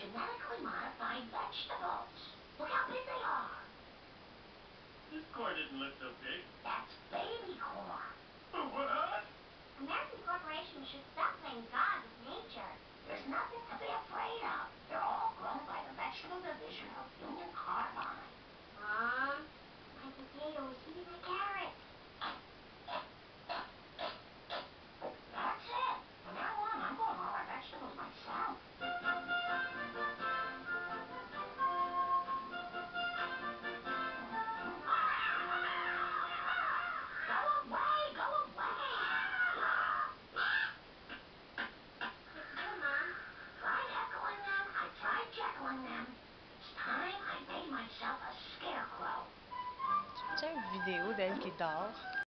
genetically modified vegetables. Look how big they are. This corn didn't look so big. That's baby corn. de Udel Kidal